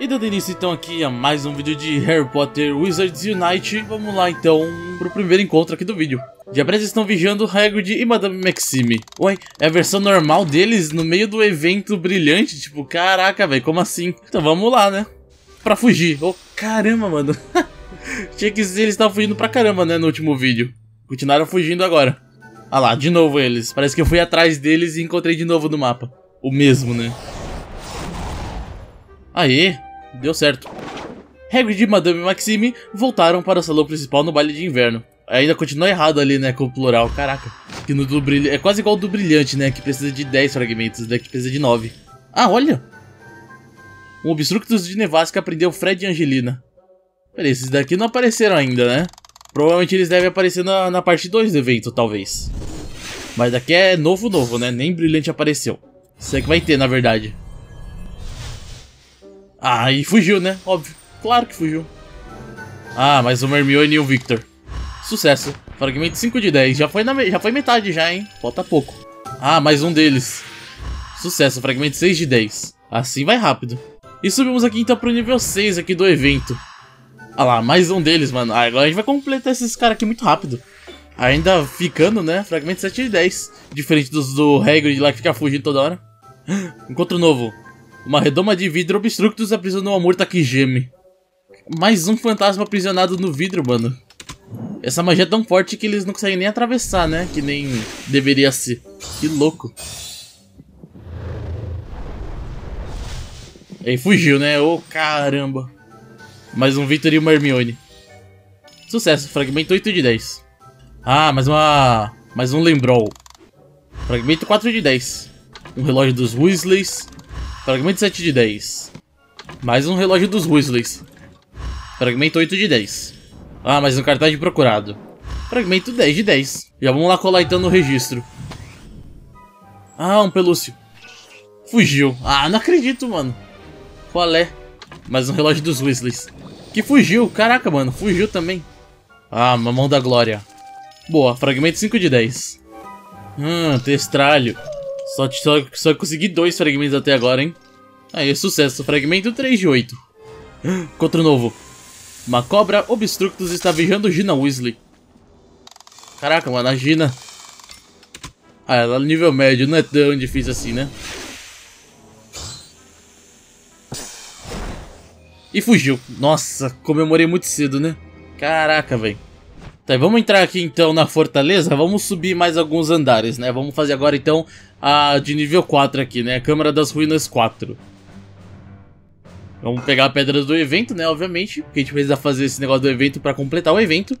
E dando início então aqui a mais um vídeo de Harry Potter Wizards Unite, vamos lá então pro primeiro encontro aqui do vídeo. De aparência estão vigiando Hagrid e Madame Maxime. Ué, é a versão normal deles no meio do evento brilhante, tipo, caraca, velho, como assim? Então vamos lá, né? Pra fugir. Oh, caramba, mano. Tinha que ser eles estavam fugindo pra caramba, né, no último vídeo. Continuaram fugindo agora. Ah lá, de novo eles. Parece que eu fui atrás deles e encontrei de novo no mapa. O mesmo, né? Aê, Deu certo. Hagrid e Madame Maxime voltaram para o salão principal no baile de inverno. Ainda continua errado ali, né, com o plural. Caraca. Que no do brilhante... É quase igual ao do brilhante, né, que precisa de 10 fragmentos, daqui precisa de 9. Ah, olha! Um Obstructus de Nevasca prendeu Fred e Angelina. Peraí, esses daqui não apareceram ainda, né? Provavelmente eles devem aparecer na, na parte 2 do evento, talvez. Mas daqui é novo, novo, né? Nem brilhante apareceu. Isso é que vai ter, na verdade. Ah, e fugiu, né? Óbvio. Claro que fugiu. Ah, mas o Hermione e o Victor. Sucesso. Fragmento 5 de 10. Já foi, na, já foi metade já, hein? Falta pouco. Ah, mais um deles. Sucesso. Fragmento 6 de 10. Assim vai rápido. E subimos aqui então pro nível 6 aqui do evento. Ah lá, mais um deles, mano. Ah, agora a gente vai completar esses caras aqui muito rápido. Ainda ficando, né? Fragmento 7 de 10. Diferente dos do Hagrid lá que fica fugindo toda hora. Encontro novo. Uma redoma de vidro obstructus aprisionou a morta que geme. Mais um fantasma aprisionado no vidro, mano. Essa magia é tão forte que eles não conseguem nem atravessar, né? Que nem deveria ser. Que louco. E aí fugiu, né? Ô, oh, caramba. Mais um Victor e uma Hermione. Sucesso, fragmento 8 de 10. Ah, mais uma... Mais um Lembrol. Fragmento 4 de 10. Um relógio dos Weasleys. Fragmento 7 de 10. Mais um relógio dos Weasleys. Fragmento 8 de 10. Ah, mais um cartaz de procurado. Fragmento 10 de 10. Já vamos lá colar então no registro. Ah, um pelúcio. Fugiu. Ah, não acredito, mano. Qual é? Mais um relógio dos Weasleys. Que fugiu. Caraca, mano. Fugiu também. Ah, mamão da glória. Boa, fragmento 5 de 10. Hum, testralho. Só, só, só consegui dois fragmentos até agora, hein? Aí, sucesso. Fragmento 3 de 8. Encontro novo. Uma cobra obstructus está vigiando Gina Weasley. Caraca, mano, a Gina... Ah, ela é nível médio, não é tão difícil assim, né? E fugiu. Nossa, comemorei muito cedo, né? Caraca, velho. Tá, vamos entrar aqui então na fortaleza, vamos subir mais alguns andares, né? Vamos fazer agora então a de nível 4 aqui, né? Câmara das Ruínas 4. Vamos pegar a pedra do evento, né? Obviamente, porque a gente precisa fazer esse negócio do evento para completar o evento.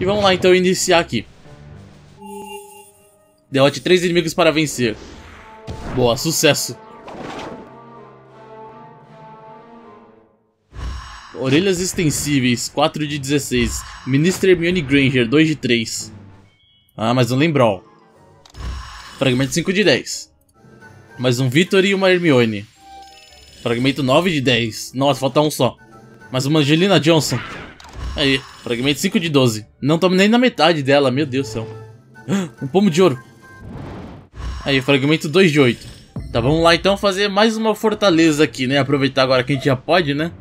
E vamos lá então iniciar aqui. Derrote três inimigos para vencer. Boa, sucesso. Orelhas extensíveis, 4 de 16. Ministra Hermione Granger, 2 de 3. Ah, mais um Lembrol. Fragmento 5 de 10. Mais um Victor e uma Hermione. Fragmento 9 de 10. Nossa, falta um só. Mais uma Angelina Johnson. Aí, fragmento 5 de 12. Não estamos nem na metade dela, meu Deus do céu. Um pomo de ouro. Aí, fragmento 2 de 8. Tá, vamos lá então fazer mais uma fortaleza aqui, né? Aproveitar agora que a gente já pode, né?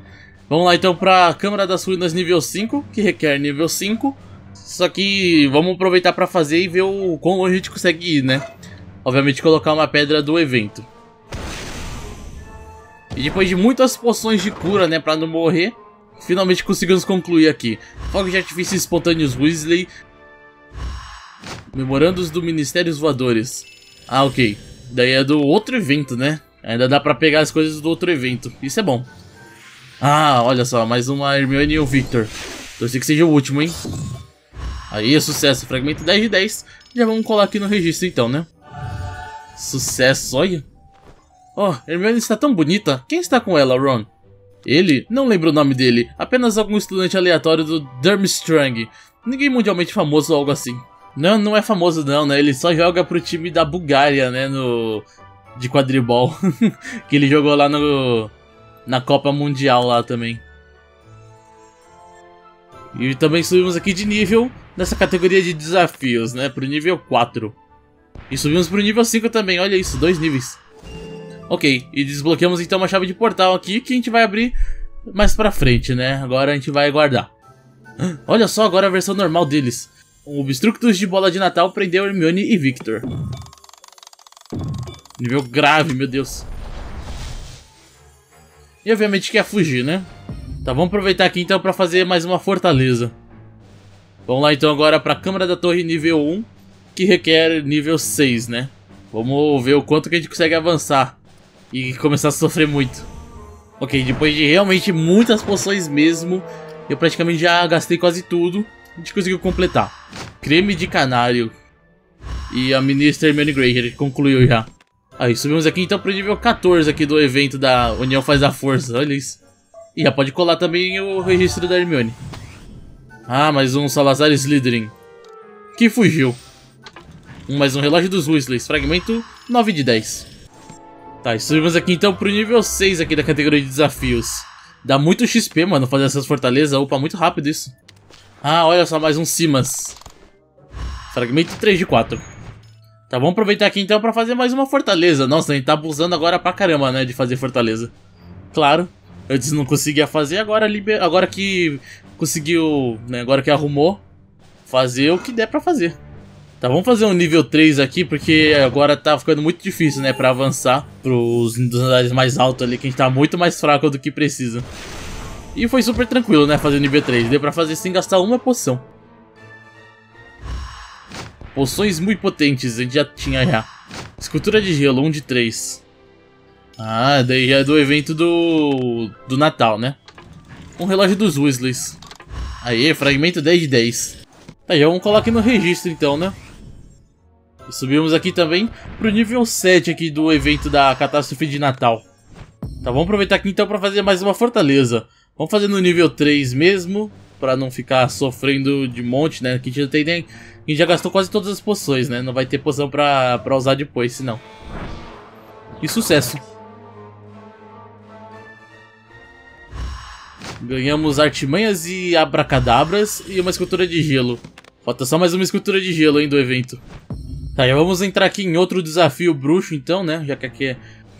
Vamos lá então pra Câmara das Ruínas nível 5, que requer nível 5. Só que vamos aproveitar pra fazer e ver o quão longe a gente consegue ir, né? Obviamente colocar uma pedra do evento. E depois de muitas poções de cura, né, pra não morrer, finalmente conseguimos concluir aqui. Fogos de artifício espontâneos Weasley. Memorandos do Ministérios Voadores. Ah, ok. Daí é do outro evento, né? Ainda dá pra pegar as coisas do outro evento. Isso é bom. Ah, olha só, mais uma Hermione e o Victor. Torcer que seja o último, hein? Aí, sucesso. Fragmento 10 de 10. Já vamos colar aqui no registro então, né? Sucesso, olha. Oh, Hermione está tão bonita. Quem está com ela, Ron? Ele? Não lembro o nome dele. Apenas algum estudante aleatório do Durmstrang. Ninguém mundialmente famoso ou algo assim. Não, não é famoso não, né? Ele só joga pro time da Bulgária, né? No... De quadribol. que ele jogou lá no na Copa Mundial lá também. E também subimos aqui de nível nessa categoria de desafios, né? Pro nível 4. E subimos pro nível 5 também, olha isso, dois níveis. Ok, e desbloqueamos então uma chave de portal aqui que a gente vai abrir mais pra frente, né? Agora a gente vai guardar. Olha só agora a versão normal deles. O Obstructus de Bola de Natal prendeu Hermione e Victor. Nível grave, meu Deus. E obviamente quer fugir, né? Tá, vamos aproveitar aqui então pra fazer mais uma fortaleza. Vamos lá então agora pra Câmara da Torre nível 1, que requer nível 6, né? Vamos ver o quanto que a gente consegue avançar e começar a sofrer muito. Ok, depois de realmente muitas poções mesmo, eu praticamente já gastei quase tudo, a gente conseguiu completar. Creme de canário e a Ministra Hermione Granger concluiu já. Aí subimos aqui então pro nível 14 aqui do evento da União Faz a Força, olha isso. E já pode colar também o registro da Hermione. Ah, mais um Salazar Slytherin. Que fugiu. Mais um relógio dos Weasleys, fragmento 9 de 10. Tá, e subimos aqui então pro nível 6 aqui da categoria de desafios. Dá muito XP, mano, fazer essas fortalezas. Opa, muito rápido isso. Ah, olha só, mais um Simas. Fragmento 3 de 4. Tá, vamos aproveitar aqui então pra fazer mais uma fortaleza. Nossa, a gente tá abusando agora pra caramba, né, de fazer fortaleza. Claro, antes não conseguia fazer, agora, liber... agora que conseguiu, né, agora que arrumou, fazer o que der pra fazer. Tá, vamos fazer um nível 3 aqui, porque agora tá ficando muito difícil, né, pra avançar pros andares mais altos ali, que a gente tá muito mais fraco do que precisa. E foi super tranquilo, né, fazer o nível 3. Deu pra fazer sem gastar uma poção. Poções muito potentes, a gente já tinha já. Escultura de gelo, 1 um de 3. Ah, daí já é do evento do, do Natal, né? Um relógio dos Weasleys. Aí, fragmento 10 de 10. Tá, já vamos colocar aqui no registro então, né? Subimos aqui também pro nível 7 aqui do evento da Catástrofe de Natal. Tá, vamos aproveitar aqui então para fazer mais uma fortaleza. Vamos fazer no nível 3 mesmo, para não ficar sofrendo de monte, né? Que a gente já tem nem... Já gastou quase todas as poções, né? Não vai ter poção pra, pra usar depois, senão. E sucesso. Ganhamos artimanhas e abracadabras e uma escultura de gelo. Falta só mais uma escultura de gelo aí do evento. Tá, já vamos entrar aqui em outro desafio bruxo então, né? Já que aqui é,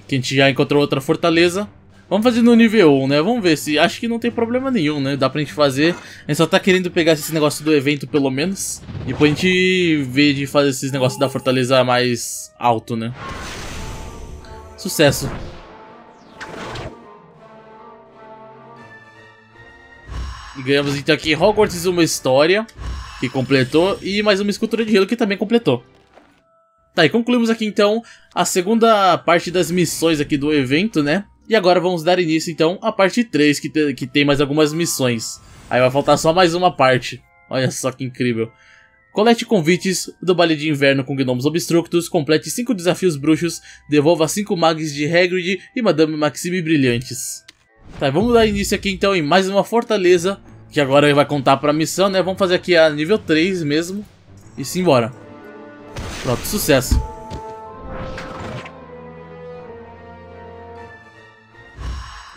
que a gente já encontrou outra fortaleza. Vamos fazer no nível 1, né? Vamos ver se... Acho que não tem problema nenhum, né? Dá pra gente fazer. A gente só tá querendo pegar esse negócio do evento, pelo menos. Depois a gente vê de fazer esses negócios da fortaleza mais alto, né? Sucesso. E ganhamos então aqui Hogwarts uma história que completou e mais uma escultura de gelo que também completou. Tá, e concluímos aqui então a segunda parte das missões aqui do evento, né? E agora vamos dar início então à parte 3, que, te, que tem mais algumas missões. Aí vai faltar só mais uma parte. Olha só que incrível. Colete convites do baile de inverno com gnomos obstructos, complete 5 desafios bruxos, devolva 5 mags de Hagrid e Madame Maxime brilhantes. Tá, vamos dar início aqui então em mais uma fortaleza, que agora vai contar pra missão, né? Vamos fazer aqui a nível 3 mesmo, e simbora. Pronto, sucesso.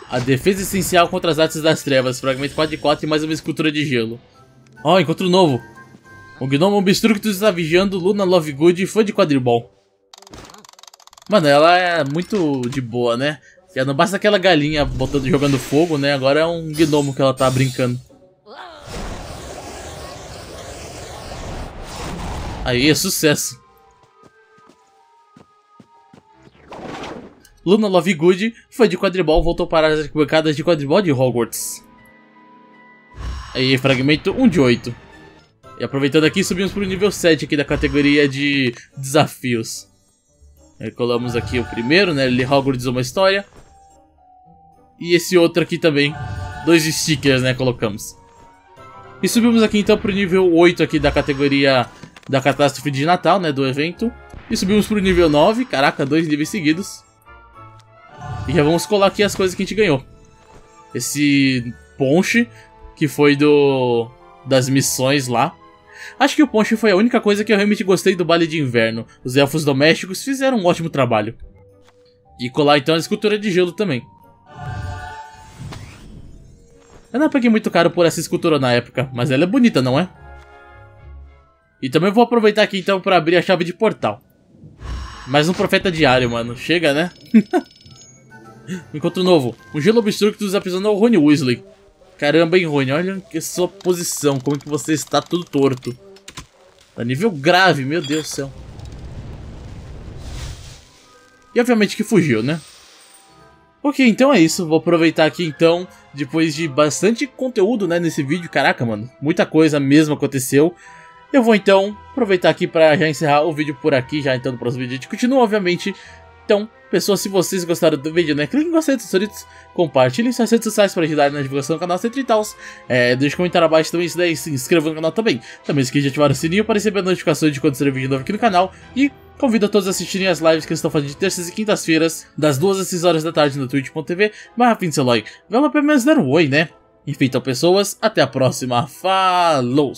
A defesa essencial contra as artes das trevas, fragmento 4 de 4 e mais uma escultura de gelo. Ó, oh, encontro novo. O Gnomo Obstructus está vigiando Luna Lovegood e fã de quadribol. Mano, ela é muito de boa, né? Já não basta aquela galinha botando, jogando fogo, né? Agora é um gnomo que ela tá brincando. Aí, sucesso. Luna Lovegood, fã de quadribol, voltou para as arquibancadas de quadribol de Hogwarts. Aí, fragmento 1 de 8. E aproveitando aqui, subimos para o nível 7 aqui da categoria de desafios. Aí, colamos aqui o primeiro, né? Ele Hogwarts uma história. E esse outro aqui também. Dois stickers, né? Colocamos. E subimos aqui então para o nível 8 aqui da categoria da catástrofe de Natal, né? Do evento. E subimos para o nível 9. Caraca, dois níveis seguidos. E já vamos colar aqui as coisas que a gente ganhou. Esse ponche, que foi do das missões lá. Acho que o ponche foi a única coisa que eu realmente gostei do baile de inverno. Os elfos domésticos fizeram um ótimo trabalho. E colar então a escultura de gelo também. Eu não peguei muito caro por essa escultura na época, mas ela é bonita, não é? E também vou aproveitar aqui então para abrir a chave de portal. Mais um profeta diário, mano. Chega, né? Encontro novo. Um gelo obstructus aprisionou o Rony Weasley. Caramba, hein, Rony? Olha que sua posição. Como que você está tudo torto. Tá nível grave, meu Deus do céu. E obviamente que fugiu, né? Ok, então é isso. Vou aproveitar aqui então, depois de bastante conteúdo né, nesse vídeo. Caraca, mano, muita coisa mesmo aconteceu. Eu vou então aproveitar aqui para já encerrar o vídeo por aqui, já então no próximo vídeo a gente continua, obviamente. Então, pessoas, se vocês gostaram do vídeo, né, cliquem em gostei dos favoritos, compartilhem suas redes sociais para ajudar na divulgação do canal Centro e tals. É, deixe um comentário abaixo também, se der, se inscreva no canal também. Também esqueça de ativar o sininho para receber notificações de quando sair vídeo novo aqui no canal. E Convido a todos a assistirem as lives que estão fazendo de terças e quintas-feiras, das 2 às 6 horas da tarde no twitch.tv, barra Pinceloy. Vale a pena dar um oi, né? Enfim, então pessoas, até a próxima. Falou!